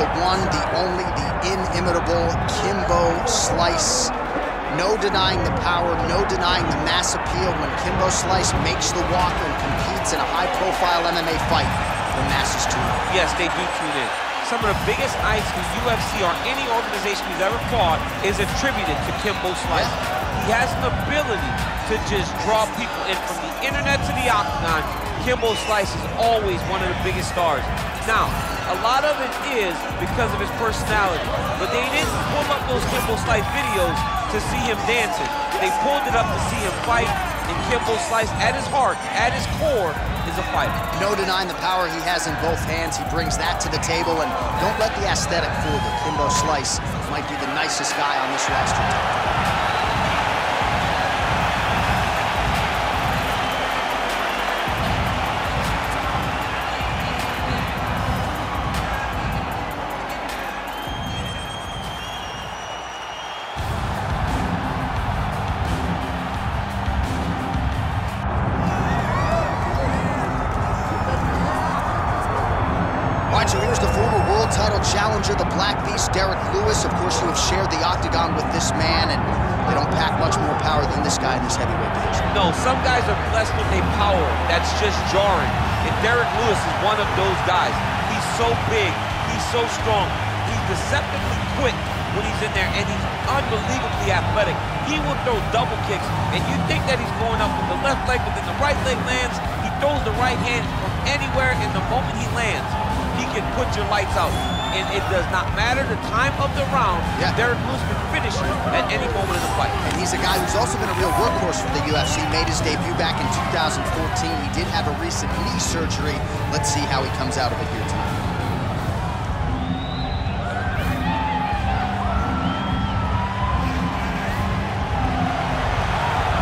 the one, the only, the inimitable Kimbo Slice. No denying the power, no denying the mass appeal when Kimbo Slice makes the walk and competes in a high-profile MMA fight. The masses tune in. Yes, they do tune in. Some of the biggest nights the UFC or any organization he's ever fought is attributed to Kimbo Slice. Yeah. He has an ability to just draw people in from the internet to the octagon. Kimbo Slice is always one of the biggest stars. Now, a lot of it is because of his personality, but they didn't pull up those Kimbo Slice videos to see him dancing. They pulled it up to see him fight, and Kimbo Slice, at his heart, at his core, is a fighter. No denying the power he has in both hands. He brings that to the table, and don't let the aesthetic fool you. Kimbo Slice might be the nicest guy on this roster. Challenger, the Black Beast, Derrick Lewis. Of course, you have shared the octagon with this man, and they don't pack much more power than this guy in this heavyweight division. No, some guys are blessed with a power that's just jarring, and Derrick Lewis is one of those guys. He's so big, he's so strong, he's deceptively quick when he's in there, and he's unbelievably athletic. He will throw double kicks, and you think that he's going up with the left leg, but then the right leg lands, he throws the right hand from anywhere, and the moment he lands, he can put your lights out and it does not matter the time of the round. Yeah. Derrick Lewis can finish you at any moment in the fight. And he's a guy who's also been a real workhorse for the UFC. Made his debut back in 2014. He did have a recent knee surgery. Let's see how he comes out of it here tonight.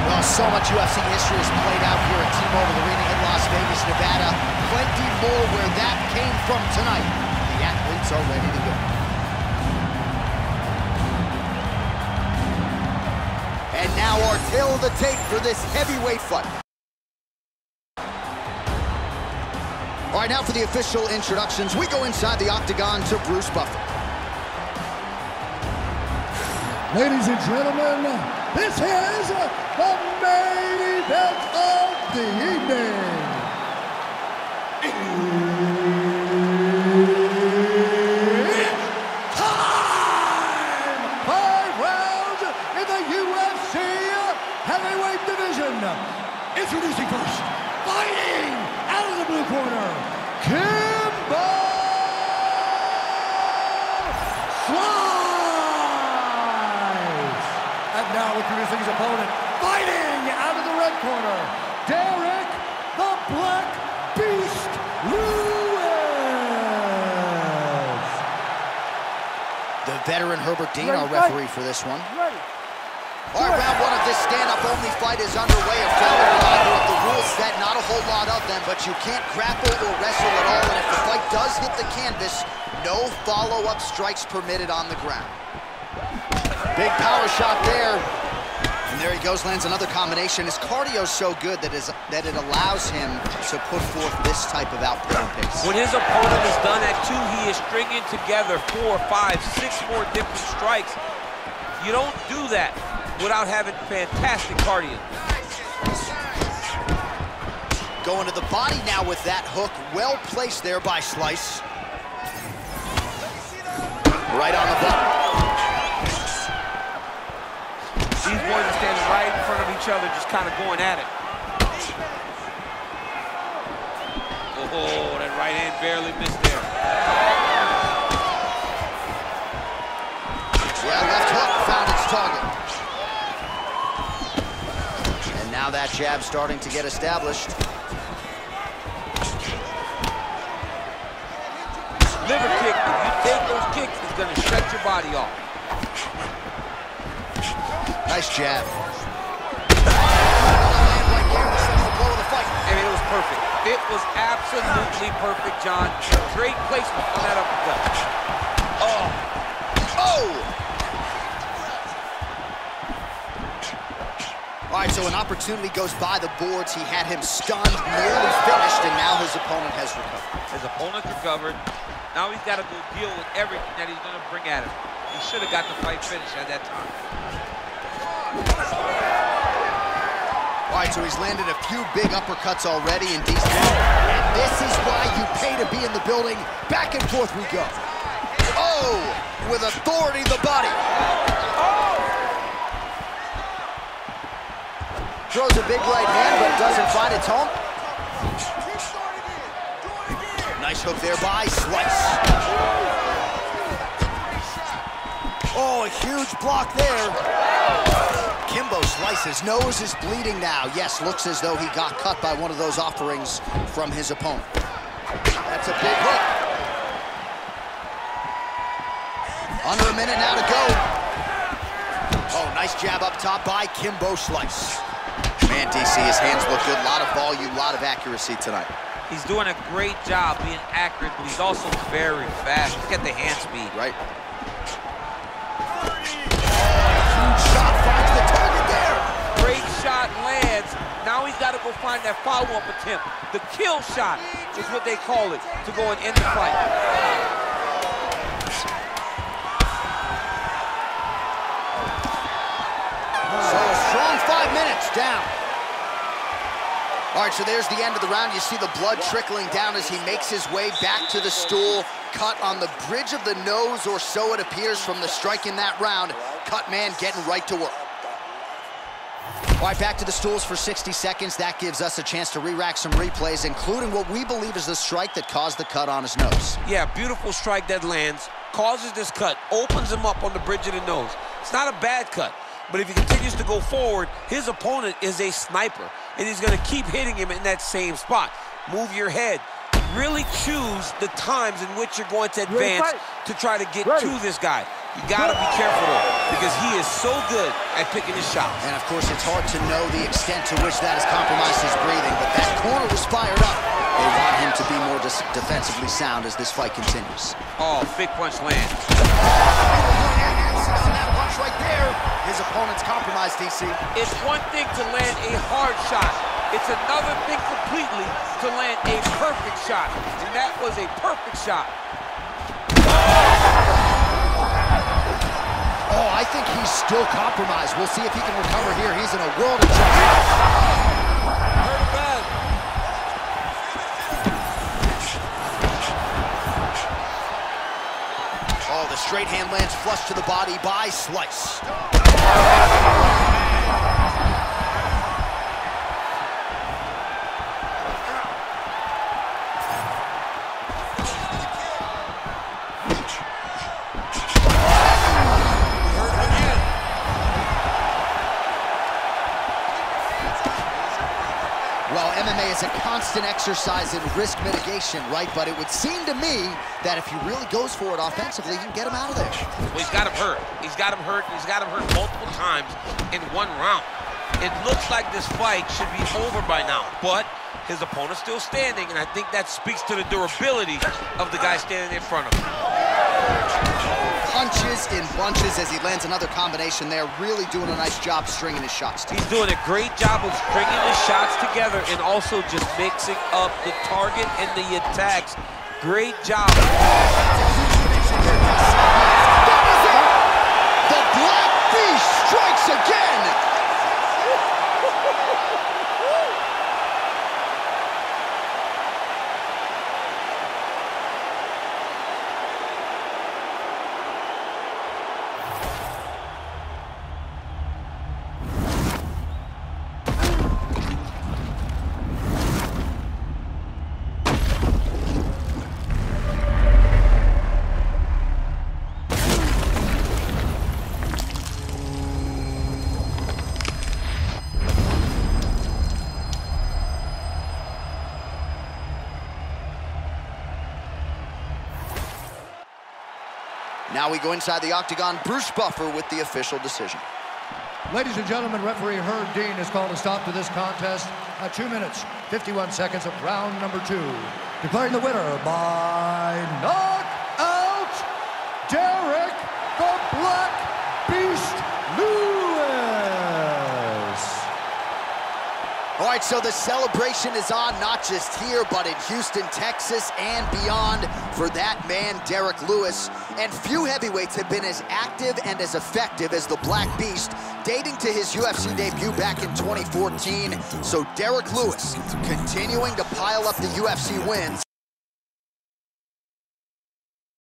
Well, so much UFC history has played out here at T-Mobile Arena Vegas, Nevada. Plenty more where that came from tonight The athletes are ready to go. And now our tale of the tape for this heavyweight fight. All right, now for the official introductions. We go inside the octagon to Bruce Buffer. Ladies and gentlemen, this is the main event of the evening. Now introducing his opponent, fighting out of the red corner, Derrick the Black Beast Lewis. The veteran Herbert Dean, our referee for this one. Ready. All right, round one of this stand-up only fight is underway. A reminder of the rules set, not a whole lot of them, but you can't grapple or wrestle at all, and if the fight does hit the canvas, no follow-up strikes permitted on the ground. Big power shot there. And there he goes, lands another combination. His cardio's so good that, is, that it allows him to put forth this type of output and pace. When his opponent is done at two, he is stringing together four, five, six more different strikes. You don't do that without having fantastic cardio. Going to the body now with that hook. Well placed there by Slice. Right on the button. These boys are standing right in front of each other, just kind of going at it. Oh, that right hand barely missed there. Yeah, left hook found its target. And now that jab starting to get established. Liver kick, if you take those kicks, it's going to shut your body off. Nice jab. I mean, it was perfect. It was absolutely perfect, John. Great placement on that uppercut. Oh. Oh! All right, so an opportunity goes by the boards. He had him stunned, nearly finished, and now his opponent has recovered. His opponent recovered. Now he's got to go deal with everything that he's going to bring at him. He should have got the fight finished at that time. All right, so he's landed a few big uppercuts already in DC. And this is why you pay to be in the building. Back and forth we go. Oh, with authority the body. Throws a big right hand, but doesn't find its home. Nice hook there by Slice. Oh, a huge block there. Kimbo Slice's nose is bleeding now. Yes, looks as though he got cut by one of those offerings from his opponent. That's a big hook. Under a minute now to go. Oh, nice jab up top by Kimbo Slice. Man, DC, his hands look good. A lot of volume, a lot of accuracy tonight. He's doing a great job being accurate, but he's also very fast. He's got the hand speed. Right. Now he's got to go find that follow-up attempt. The kill shot is what they call it to go and end the fight. So a strong five minutes down. All right, so there's the end of the round. You see the blood trickling down as he makes his way back to the stool. Cut on the bridge of the nose, or so it appears from the strike in that round. Cut man getting right to work. All right, back to the stools for 60 seconds. That gives us a chance to re-rack some replays, including what we believe is the strike that caused the cut on his nose. Yeah, beautiful strike that lands, causes this cut, opens him up on the bridge of the nose. It's not a bad cut, but if he continues to go forward, his opponent is a sniper, and he's gonna keep hitting him in that same spot. Move your head. Really choose the times in which you're going to advance to try to get Ready. to this guy. You gotta be careful though, because he is so good at picking his shots. And of course, it's hard to know the extent to which that has compromised his breathing, but that corner was fired up. They want him to be more defensively sound as this fight continues. Oh, big punch lands. On that punch right there, his opponent's compromised, DC. It's one thing to land a hard shot. It's another thing completely to land a perfect shot. And that was a perfect shot. Oh, I think he's still compromised. We'll see if he can recover here. He's in a world of trouble. Hurt. Oh, the straight hand lands flush to the body by Slice. MMA is a constant exercise in risk mitigation, right? But it would seem to me that if he really goes for it offensively, he can get him out of there. Well, he's got him hurt. He's got him hurt. He's got him hurt multiple times in one round. It looks like this fight should be over by now, but his opponent's still standing, and I think that speaks to the durability of the guy standing in front of him. Punches in bunches as he lands another combination there. Really doing a nice job stringing his shots. He's doing a great job of stringing his shots together and also just mixing up the target and the attacks. Great job. Now we go inside the octagon. Bruce Buffer with the official decision. Ladies and gentlemen, referee Herb Dean has called a stop to this contest at 2 minutes, 51 seconds of round number two. Declaring the winner by knockout, Derrick the Black Beast Lewis. All All right, so the celebration is on, not just here, but in Houston, Texas, and beyond for that man, Derrick Lewis. And few heavyweights have been as active and as effective as the Black Beast, dating to his UFC debut back in 2014. So Derrick Lewis continuing to pile up the UFC wins.